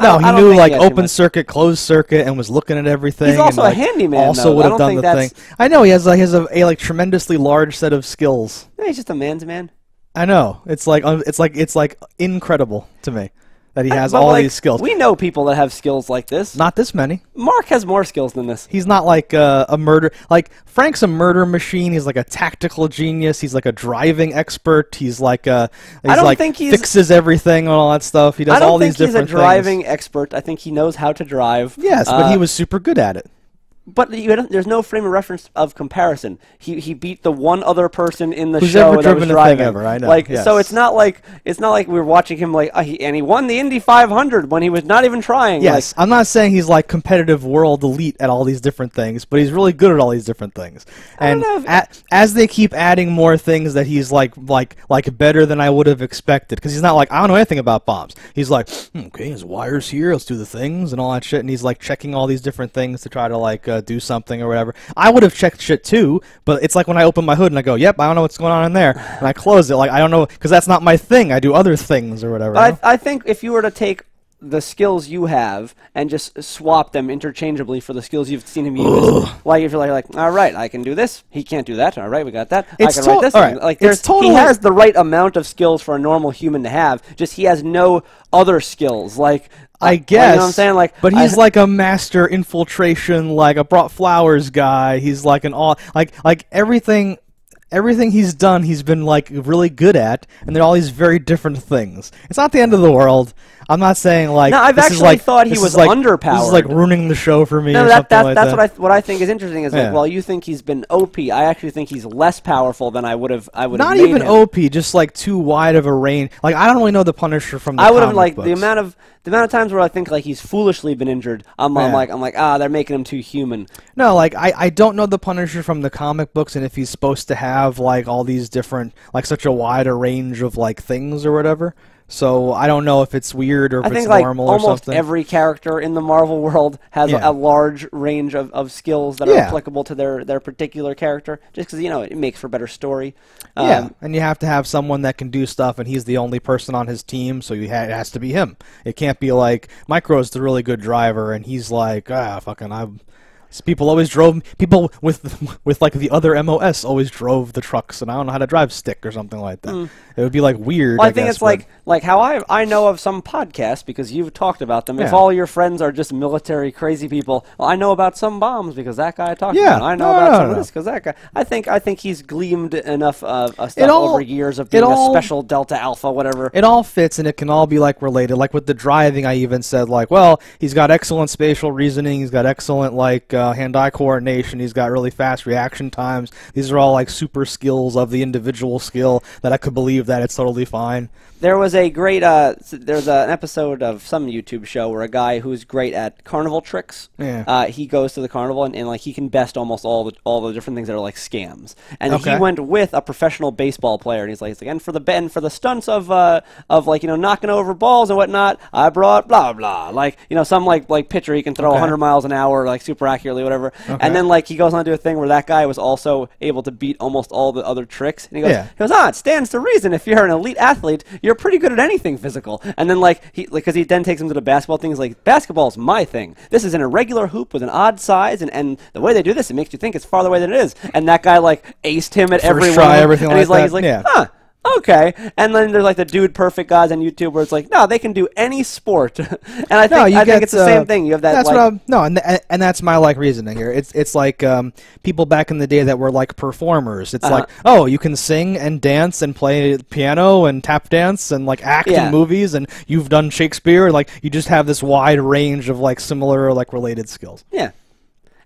No, he knew like too open circuit, closed circuit, and was looking at everything. He's also and, a handyman, Also would have done the thing. I know he has like he has a, a like tremendously large set of skills. Yeah, he's just a man's man. I know it's like it's like it's like incredible to me that he has But, all like, these skills. We know people that have skills like this. Not this many. Mark has more skills than this. He's not like uh, a murder. Like Frank's a murder machine. He's like a tactical genius. He's like a driving expert. He's like a. He's don't like think he fixes everything and all that stuff. He does all these different. I don't think he's a driving things. expert. I think he knows how to drive. Yes, but Uh, he was super good at it. But you had, there's no frame of reference of comparison. He he beat the one other person in the Who's show ever that was driven a thing driving. ever, I know, Like so, it's not like it's not like we were watching him like uh, he, and he won the Indy 500 when he was not even trying. Yes, I'm not saying he's like competitive world elite at all these different things, but he's really good at all these different things. don't And a- as they keep adding more things that he's like like like better than I would have expected, because he's not like I don't know anything about bombs. He's like, "Hmm, okay, his wires here, let's do the things and all that shit, and he's like checking all these different things to try to like uh, Uh, do something or whatever. I would have checked shit too, but it's like when I open my hood and I go, yep, I don't know what's going on in there, and I close it, like I don't know, because that's not my thing. I do other things or whatever. you know? I, I think if you were to take the skills you have and just swap them interchangeably for the skills you've seen him use, like if you're like, like, all right, I can do this, he can't do that. All right, we got that. It's I can write this. all right, Like it's there's, totally- he has the right amount of skills for a normal human to have. Just he has no other skills. Like I like, guess. you know what I'm saying? Like, but I- he's like a master infiltration, like a brought flowers guy. He's like an all like like everything. Everything he's done, he's been like really good at, and they're all these very different things. It's not the end of the world. I'm not saying like. No, I've actually like- thought he was like, This is like ruining the show for me. No, that, that, like that's that. what I what I think is interesting is Yeah. like, while you think he's been OP, I actually think he's less powerful than I would have. I would Not even him. OP, just like too wide of a range. Like I don't really know the Punisher from the I would have like books. the amount of the amount of times where I think like he's foolishly been injured. I'm, I'm like I'm like ah they're making him too human. No, like I, I don't know the Punisher from the comic books and if he's supposed to have like all these different like such a wider range of like things or whatever. So I don't know if it's weird or if I it's like normal or almost something. every character in the Marvel world has Yeah. a, a large range of, of skills that are Yeah. applicable to their, their particular character. Just because you know it makes for better story. yeah, Um, and you have to have someone that can do stuff, and he's the only person on his team, so you ha- it has to be him. It can't be like Micro's the really good driver, and he's like, ah, fucking, I. People always drove. People with [laughs] with like the other MOS always drove the trucks, and I don't know how to drive stick or something like that. It would be like weird. Well, I, I think guess, it's like like how I I know of some podcasts because you've talked about them. If all your friends are just military crazy people, well, I know about some bombs because that guy I talked Yeah. about. I know No, about no, some no. of this because that guy. I think I think he's gleamed enough of uh, stuff all- over years of being all- a special Delta Alpha, whatever. it all fits and it can all be like related like with the driving i even said like well he's got excellent spatial reasoning he's got excellent like uh, Uh, hand-eye coordination. He's got really fast reaction times. These are all like super skills of the individual skill that i could believe that it's totally fine There was a great uh, there's an episode of some YouTube show where a guy who's great at carnival tricks. Yeah. Uh, he goes to the carnival and, and like he can best almost all the all the different things that are like scams. And Okay. he went with a professional baseball player and he's like, he's like and for the and for the stunts of uh, of like you know knocking over balls and whatnot, I brought blah blah like you know some like like pitcher he can throw Okay. 100 miles an hour like super accurately whatever. Okay. And then like he goes on to do a thing where that guy was also able to beat almost all the other tricks. And he goes, Yeah. he goes, ah, it stands to reason if you're an elite athlete, you're pretty good at anything physical. And then like he, because he then takes him to the basketball thing. He's like, basketball's my thing. This is an irregular hoop with an odd size, and, and the way they do this, it makes you think it's farther away than it is. And that guy like aced him at First every try, one. everything and he's like like, that, he's like, yeah. huh. Okay, and then there's like the dude perfect guys on YouTube where it's like, no, they can do any sport, [laughs] and I think no, you I get, think it's the uh, same thing. You have that That's like, what I'm, no, and th- and that's my like reasoning here. It's it's like um, people back in the day that were like performers. It's Uh-huh. like oh, you can sing and dance and play piano and tap dance and like act Yeah. in movies and you've done Shakespeare. Like you just have this wide range of like similar or like related skills. yeah,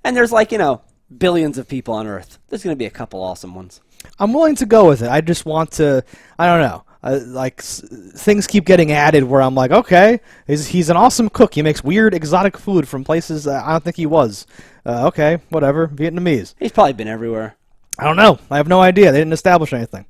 and there's like you know billions of people on Earth. There's gonna be a couple awesome ones. I'm willing to go with it. I just want to. I don't know. Uh, like s- things keep getting added where I'm like, okay, he's, he's an awesome cook. He makes weird exotic food from places I don't think he was. Uh, okay, whatever. Vietnamese. He's probably been everywhere. I don't know. I have no idea. They didn't establish anything.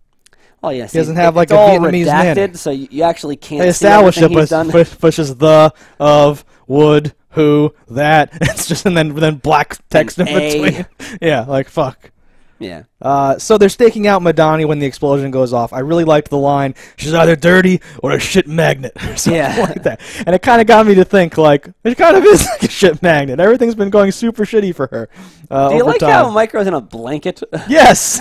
Oh yes, He doesn't have, like, it's a all Vietnamese redacted, nanny. so you, you actually can't. They see establish it, but he's done. it's just the, of, would, who, that. [laughs] It's just and then then black text in An between. [laughs] yeah, like fuck. Yeah, Uh, so they're staking out Madani when the explosion goes off. I really liked the line, "She's either dirty or a shit magnet," [laughs] or something Yeah. [laughs] like that. And it kind of got me to think, like, it kind of [laughs] is like a shit magnet. Everything's been going super shitty for her. Uh, do you like time. how Micro's in a blanket? Yes.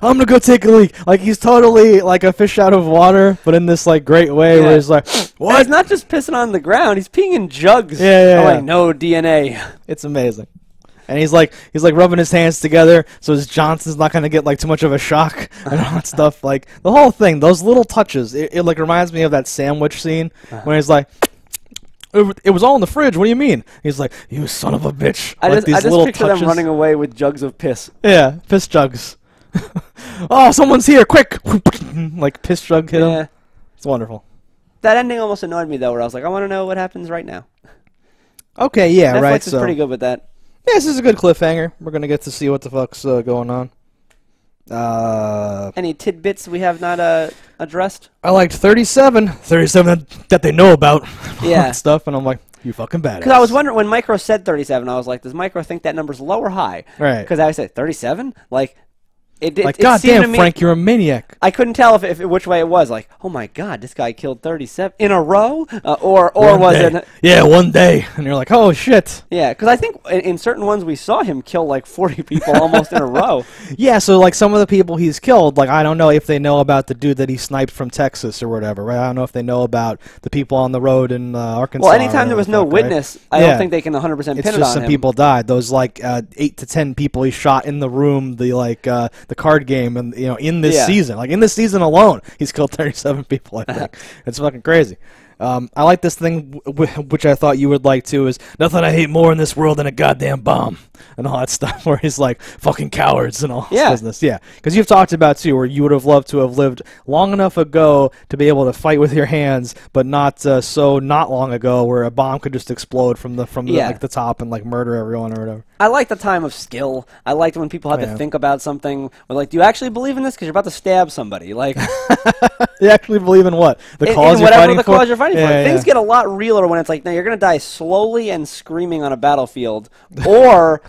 I'm gonna go take a leak. Like he's totally like a fish out of water, but in this like great way where he's like, Well, "What?" he's not just pissing on the ground; he's peeing in jugs. Yeah, yeah, yeah. like no DNA. It's amazing. And he's like he's like rubbing his hands together so his Johnson's not gonna get like too much of a shock [laughs] and all that stuff. Like the whole thing, those little touches, it, it like reminds me of that sandwich scene Uh-huh. when he's like It, it was all in the fridge. What do you mean? He's like, you son of a bitch. I like just, these I just little picture touches. them running away with jugs of piss. Yeah, piss jugs. [laughs] oh, someone's here! Quick! [laughs] like piss jug hit him. Yeah. It's wonderful. That ending almost annoyed me though, where I was like, I want to know what happens right now. Okay, yeah, Netflix right. is So pretty good with that. Yeah, this is a good cliffhanger. We're gonna get to see what the fuck's uh, going on. Uh, Any tidbits we have not uh, addressed? I liked 37, 37 that, that they know about. [laughs] Yeah. and stuff, and I'm like, you fucking badass. Because I was wondering when Micro said 37, I was like, does Micro think that number's low or high? Right. Because I said 37. Like, it, it, like, it God damn, me- Frank, you're a maniac. I couldn't tell if, if which way it was. Like, oh my god, this guy killed 37 in a row, uh, or or One was day. it? Yeah, one day, and you're like, oh shit. Yeah, because I think in, in certain ones we saw him kill like 40 people almost in a row. [laughs] Yeah, so like some of the people he's killed, like I don't know if they know about the dude that he sniped from Texas or whatever, right? I don't know if they know about the people on the road in uh, Arkansas. Well, anytime there was no fuck, right? witness, I Yeah. don't think they can 100% pin It's it just some people died. Those like uh, eight to ten people he shot in the room, the like uh, the card game, and you know in this Yeah. season, like in this season alone, [laughs] he's killed thirty-seven people. I think [laughs] it's fucking crazy. Um, I like this thing, w- w- which I thought you would like too, is nothing I hate more in this world than a goddamn bomb and all that [laughs] stuff. Where he's like fucking cowards and all this Yeah. business. Yeah, because you've talked about too, where you would have loved to have lived long enough ago to be able to fight with your hands, but not uh, so not long ago where a bomb could just explode from the from the, Yeah. like the top and like murder everyone or whatever. I like the time of skill. I liked when people had Yeah. to think about something. Or like, do you actually believe in this? Because you're about to stab somebody. Like, [laughs] You actually believe in what the in, cause in you're whatever fighting the for? cause you're fighting Yeah, for. Things get a lot realer when it's like, now you're gonna die slowly and screaming on a battlefield, [laughs] or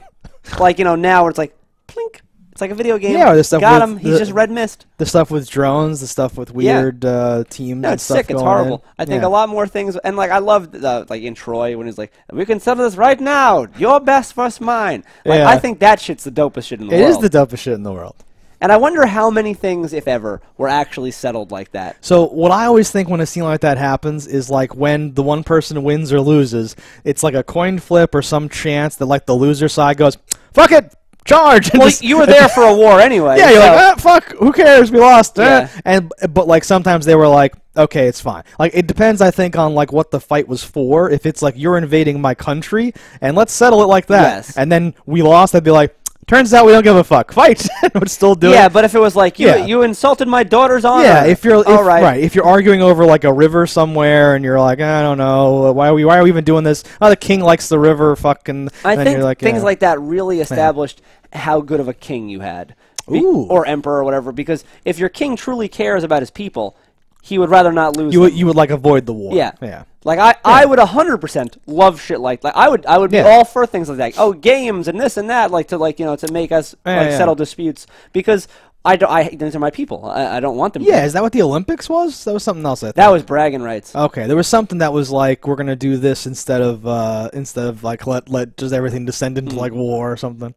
like you know now where it's like, plink. It's like a video game. Yeah, or the stuff Got with him. He's the- just red mist. the stuff with drones, the stuff with Yeah. weird uh, teams. No, it's stuff sick. It's horrible. in. I think Yeah. a lot more things, and like I loved the like in Troy when he's like, "We can settle this right now. Your best versus mine." Like Yeah. I think that shit's the dopest shit in the It world. It is the dopest shit in the world. And I wonder how many things, if ever, were actually settled like that. So what I always think when a scene like that happens is like when the one person wins or loses, it's like a coin flip or some chance that like the loser side goes, "Fuck it, charge!" Well, just- you were there [laughs] for a war anyway. Yeah, you're so- like, ah, fuck, who cares? We lost. eh." Yeah. And but like sometimes they were like, okay, it's fine. Like it depends, I think, on like what the fight was for. If it's like you're invading my country and let's settle it like that, Yes. and then we lost, I'd be like, turns out we don't give a fuck. Fight, [laughs] would still do yeah, it. but if it was like you, Yeah. you insulted my daughter's honor. Yeah, if you're if, all right, If you're arguing over like a river somewhere and you're like, I don't know, why are we why are we even doing this? Oh, the king likes the river, fucking. I think like, things yeah. like that really established how good of a king you had, Ooh. or emperor or whatever. Because if your king truly cares about his people, he would rather not lose. you would you would like avoid the war. Yeah. yeah. Like I, I would hundred percent love shit like like I would I would be Yeah. all for things like that. Oh, games and this and that, like to like you know to make us Yeah, like yeah. settle disputes because I don't I these are my people. I, I don't want them. to. Yeah, is that what the Olympics was? That was something else. I think. that was bragging rights. Okay, there was something that was like we're gonna do this instead of uh, instead of like let let just everything descend into Hmm. like war or something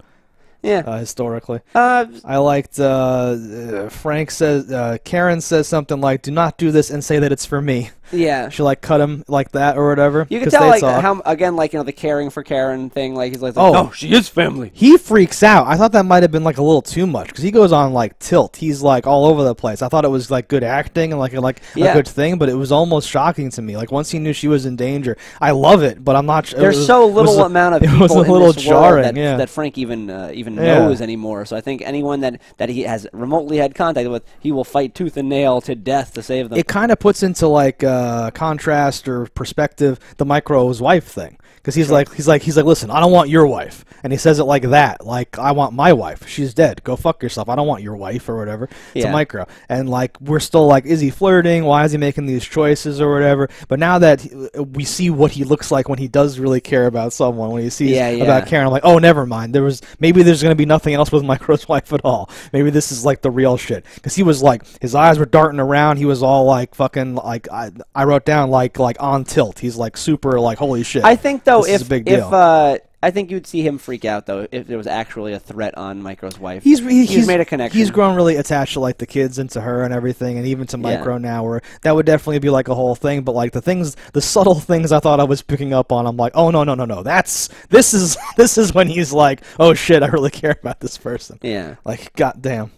Yeah. uh, historically. Uh, I liked uh, uh, Frank says uh, Karen says something like, "Do not do this and say that it's for me." Yeah. [laughs] She like cut him like that or whatever. You can 'cause tell they like how again like you know the caring for Karen thing. Like he's like, Oh. no, she is family. He freaks out. I thought that might have been like a little too much because he goes on like tilt. He's like all over the place. I thought it was like good acting and like a, like Yeah. a good thing, but it was almost shocking to me. Like once he knew she was in danger, I love it, but I'm not. It There's so little amount of [laughs] it people was a in little this jarring. world that, yeah. that Frank even uh, even Yeah. knows anymore. So I think anyone that, that he has remotely had contact with, he will fight tooth and nail to death to save them. it kind of puts into like uh, Uh, contrast or perspective the micro's wife thing because he's like he's like he's like listen i don't want your wife. And he says it like that like i want my wife. She's dead. Go fuck yourself. I don't want your wife or whatever. It's a micro. And like we're still like is he flirting? Why is he making these choices? or whatever. But now that he- we see what he looks like when he does really care about someone when he sees Yeah, yeah. about karen i'm like oh never mind. There was maybe there's going to be nothing else with micro's [laughs] wife at all. Maybe this is like the real shit. Because he was like his eyes were darting around. He was all like fucking like i, I wrote down like like on tilt. He's like super like holy shit. I think though, This is if if uh, I think you'd see him freak out though if there was actually a threat on Micro's wife. He's, he, he's, made a connection. He's grown really attached to like the kids and to her and everything, and even to Yeah. Micro now. Where that would definitely be like a whole thing. But like the things, the subtle things I thought I was picking up on, I'm like, oh no no no no, that's this is [laughs] this is when he's like, oh shit, I really care about this person. Yeah, Like, goddamn.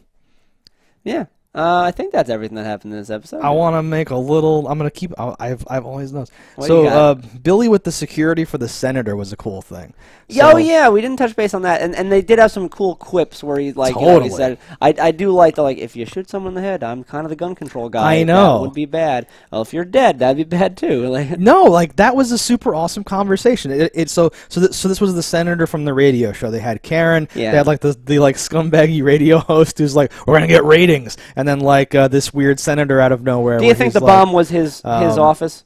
yeah. Uh, I think that's everything that happened in this episode. I want to make a little. I'm gonna keep. I- I've I've always known. What So uh, Billy with the security for the senator was a cool thing. Yeah, oh yeah, we didn't touch base on that, and and they did have some cool quips where he like you know, he Totally. said, I I do like the like if you shoot someone in the head, I'm kind of the gun control guy. I know. that would be bad. Well, if you're dead, that'd be bad too. [laughs] Like No, like that was a super awesome conversation. It, it so so th- so this was the senator from the radio show. They had Karen. Yeah. They had like the the like scumbaggy radio [laughs] host who's like, we're gonna get ratings, and then like uh, this weird senator out of nowhere. do you think the like, bomb was his his um, office?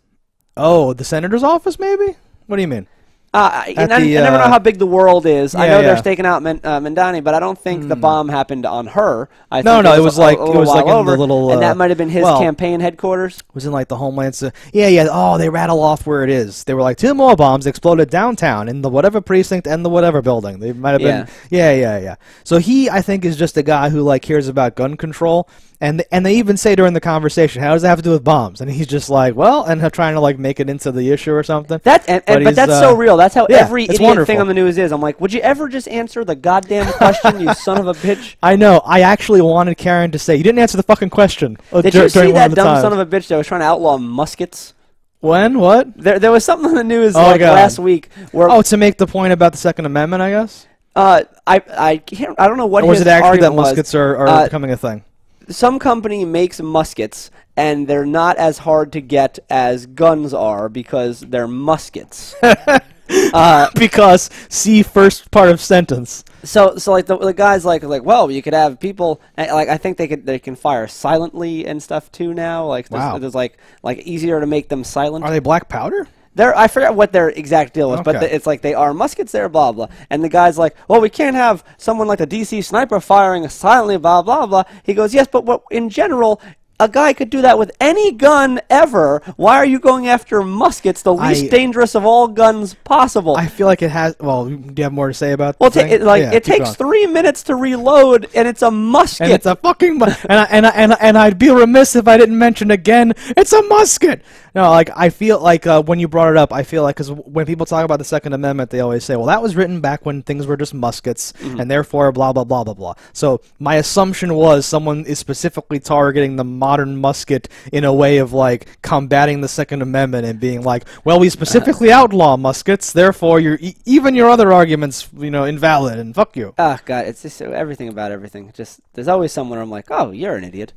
Oh, the senator's office, maybe. What do you mean? Uh, I, and the, I never know uh, how big the world is. I know yeah. they're staking out Men, uh, Mandani, but I don't think the bomb happened on her. I No, think no, it it was, was a- like- a it was like in the over, little, and uh, that might have been his well- campaign headquarters. was in like the Homeland. Se- yeah, yeah. Oh, they rattle off where it is. They were like two more bombs exploded downtown in the whatever precinct and the whatever building. They might have been. Yeah, yeah, yeah. So he, I think, is just a guy who like cares about gun control. And and they even say during the conversation, how does that have to do with bombs? And he's just like, well, and they're trying to like make it into the issue or something. That and, But and, but he's, that's uh, so real. That's how yeah, every idiot wonderful. thing on the news is. I'm like, would you ever just answer the goddamn question, you son of a bitch? [laughs] I know. I actually wanted Karen to say, you didn't answer the fucking question. uh, Did you see that dumb times. son of a bitch that was trying to outlaw muskets? when? What? There, there was something on the news Oh, like God. last week where Oh, to make the point about the Second Amendment, I guess. uh, I I can't I don't know what Or was it actually that was. muskets are, are Uh, becoming a thing? Some company makes muskets and they're not as hard to get as guns are because they're muskets. [laughs] uh, [laughs] because see first part of sentence. so so like the, the guys like like well you could have people eh, like I think they could they can fire silently and stuff too now like there's, Wow. there's like like easier to make them silent. Are they black powder? They're, I forget what their exact deal was, but the, it's like they are muskets there, blah blah. And the guy's like, "Well, we can't have someone like the DC sniper firing silently, blah blah blah." He goes, "Yes, but what in general." A guy could do that with any gun ever. Why are you going after muskets, the least I- dangerous of all guns possible? I feel like it has. Well, do you have more to say about? well, ta- it, like Yeah, it takes going. three minutes to reload, and it's a musket. And it's a fucking mu- and I, and I, and I, and I'd be remiss if I didn't mention again. It's a musket. No, like I feel like uh, when you brought it up, I feel like because when people talk about the Second Amendment, they always say, "Well, that was written back when things were just muskets, Mm-hmm. and therefore blah blah blah blah blah." So my assumption was someone is specifically targeting the modern musket in a way of like combating the Second Amendment and being like, "Well, we specifically outlaw muskets, therefore your e- even your other arguments, you know, invalid and fuck you." Ah, God, it's just uh, everything about everything. Just there's always someone I'm like, oh, you're an idiot.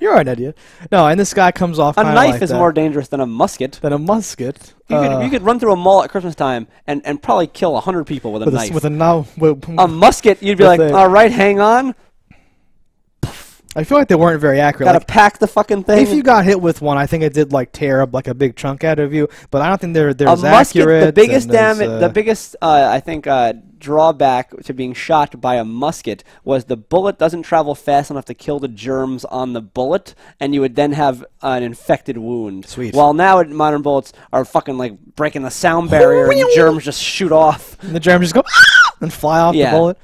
You're an idiot. No, and this guy comes off A knife like is that. more dangerous than a musket. than a musket. You, uh, could, you could run through a mall at Christmas time and, and probably kill a hundred people with a with knife. a, with a now. With, a musket, you'd be like, a- all right, hang on, I feel like they weren't very accurate. gotta Like, pack the fucking thing. if you got hit with one, I think it did like tear up like a big chunk out of you. But I don't think they're they're a as musket, accurate. the biggest damage, uh, the biggest, uh, I think, uh, drawback to being shot by a musket was the bullet doesn't travel fast enough to kill the germs on the bullet, and you would then have an infected wound. Sweet. While now modern bullets are fucking like breaking the sound barrier, and [laughs] germs just shoot off. And the germs just go [laughs] and fly off Yeah. the bullet.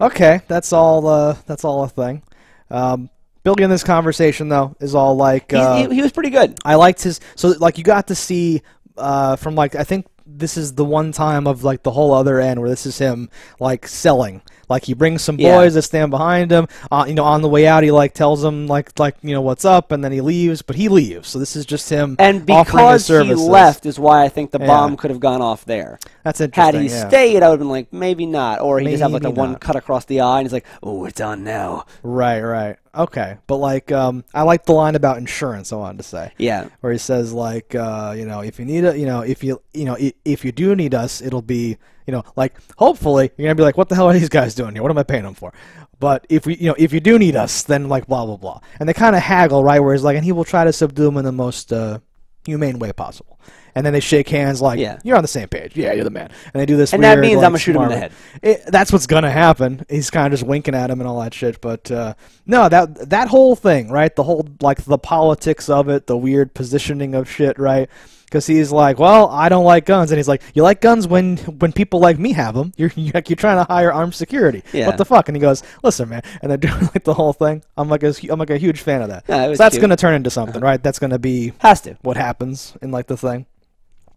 Okay, that's all. Uh, that's all a thing. Um, Billy in this conversation though is all like. He, Uh, he, he was pretty good. I liked his so like you got to see uh, from like I think this is the one time of like the whole other end where this is him like selling. Like he brings some Yeah. boys that stand behind him. Uh, you know, on the way out, he like tells them like like you know what's up, and then he leaves. But he leaves, so this is just him. And because he left is why I think the Yeah. bomb could have gone off there. That's interesting. Had he yeah. stayed, I would have been like, maybe not. Or he just have like the one cut across the eye, and he's like, oh, it's on now. Right, right, okay. But like, um, I like the line about insurance. I wanted to say. Yeah. where he says like uh, you know if you need it you know if you you know if you do need us it'll be you know like hopefully you're gonna be like what the hell are these guys doing here what am I paying them for but if we you know if you do need us then like blah blah blah and they kind of haggle right where he's like and he will try to subdue them in the most uh, humane way possible and then they shake hands like Yeah. you're on the same page yeah you're the man and they do this And that means like, I'ma shoot him in the head. it, that's what's gonna happen. He's kind of just winking at him and all that shit. But uh, no, that that whole thing, right? The whole like the politics of it, the weird positioning of shit, right? Because he's like, well, I don't like guns, and he's like, you like guns when when people like me have them. You're you're, [laughs] you're trying to hire armed security. Yeah. What the fuck? And he goes, listen, man, and they're [laughs] doing like the whole thing. I'm like a, I'm like a huge fan of that. Yeah, so that's cute. gonna turn into something, uh-huh. right? That's gonna be Has to. what happens in like the thing.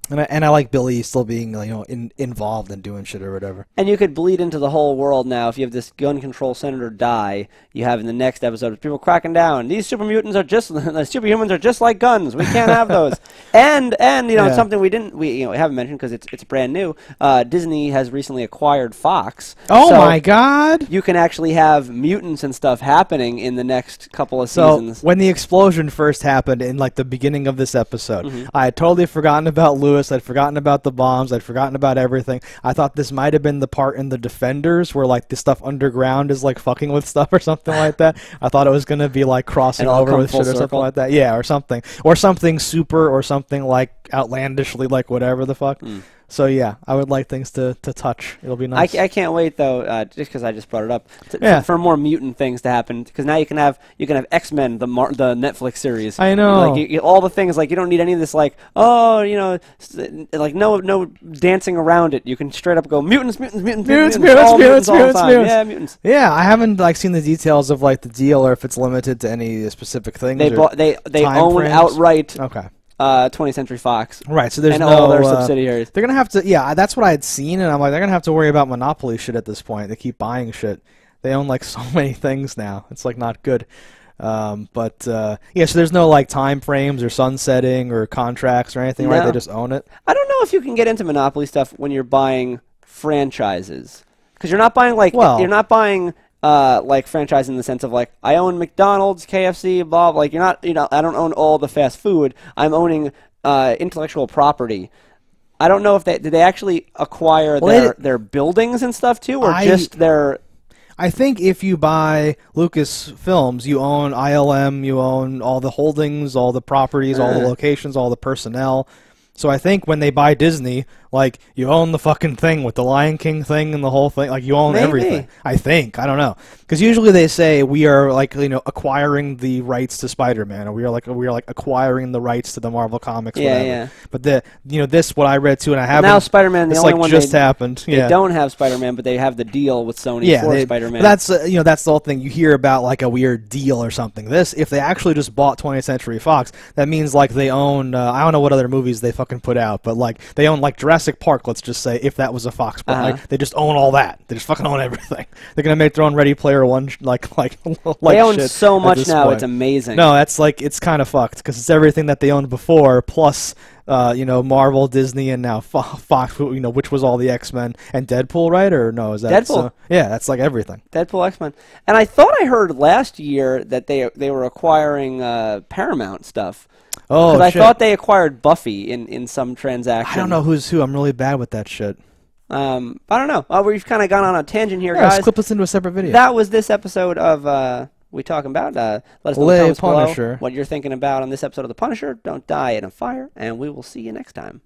And I, and I like Billy still being you know in, involved and doing shit or whatever. And you could bleed into the whole world now if you have this gun control senator die. You have in the next episode people cracking down. These super mutants are just [laughs] the superhumans are just like guns. We can't have those. [laughs] and and you know Yeah. something we didn't we you know we haven't mentioned because it's it's brand new. Uh, Disney has recently acquired Fox. Oh So my god! You can actually have mutants and stuff happening in the next couple of So seasons. when the explosion first happened in like the beginning of this episode, Mm-hmm. I had totally forgotten about Lewis. I'd forgotten about the bombs. I'd forgotten about everything. I thought this might have been the part in the Defenders where like the stuff underground is like fucking with stuff or something like that. [laughs] I thought it was gonna be like crossing over with shit or something like that. Yeah, or something, or something super, or something like outlandishly like whatever the fuck. So yeah, I would like things to, to touch. It'll be nice. ca- I can't wait though, uh, just because I just brought it up, to, Yeah. for more mutant things to happen. Because now you can have you can have X Men, the Mar- the Netflix series. I know. like you, you- all the things. Like you don't need any of this. Like oh, you know, like no no dancing around it. You can straight up go mutants, mutants, mutants, Mutants, mutants, mutants, the mutants, mutants. Yeah, mutants. yeah, I haven't like seen the details of like the deal or if it's limited to any specific things. They bought they they own frames? outright Okay. Uh, 20th Century Fox Right. So there's and no all their uh, subsidiaries. They're gonna have to. Yeah, that's what I had seen, and I'm like, they're gonna have to worry about monopoly shit at this point. They keep buying shit. They own like [laughs] so many things now. It's like not good. Um, but uh, yeah, so there's no like time frames or sunsetting or contracts or anything, right? They just own it. I don't know if you can get into Monopoly stuff when you're buying franchises, because you're not buying like Well- you're not buying uh, like franchise in the sense of like I own McDonald's, KFC, blah. blah. Like you're not you know I don't own all the fast food. I'm owning uh, intellectual property. I don't know if they did they actually acquire Well, their di- their buildings and stuff too, or I- just their I think if you buy Lucas Films, you own ILM, you own all the holdings, all the properties, all the Uh. locations, all the personnel. So I think when they buy Disney, like you own the fucking thing with the Lion King thing and the whole thing, like you own Maybe. everything. I think I don't know because usually they say we are like you know acquiring the rights to Spider-Man, or we are like we are like acquiring the rights to the Marvel comics. Yeah, whatever. yeah. But the you know this what I read too, and I haven't. now Spider-Man. The only like one just they, happened. they don't have Spider-Man, but they have the deal with Sony yeah, for they- Spider-Man. That's uh, you know that's the whole thing. You hear about like a weird deal or something. This if they actually just bought 20th Century Fox, that means like they own. Uh, I don't know what other movies they fucking put out, but like they own like Jurassic Park. Let's just say if that was a Fox, but Uh-huh. like they just own all that. They just fucking own everything. [laughs] They're gonna make their own Ready Player One like [laughs] like [laughs] like they own so much now; point. it's amazing. No, that's like it's kind of fucked because it's everything that they owned before plus. Uh, you know, Marvel, Disney, and now Fox. You know, which was all the X Men and Deadpool, right? Or no? Is that Deadpool. so- yeah, that's like everything. Deadpool X Men. And I thought I heard last year that they they were acquiring uh, Paramount stuff. Oh, I shit. thought they acquired Buffy in, in some transaction. I don't know who's who. I'm really bad with that shit. Um, I don't know. Uh, we've kind of gone on a tangent here, Yeah, guys. just clip us into a separate video. That was this episode of uh, we talking about. Uh, let us know in the comments below what you're thinking about on this episode of The Punisher. Don't die in a fire, and we will see you next time.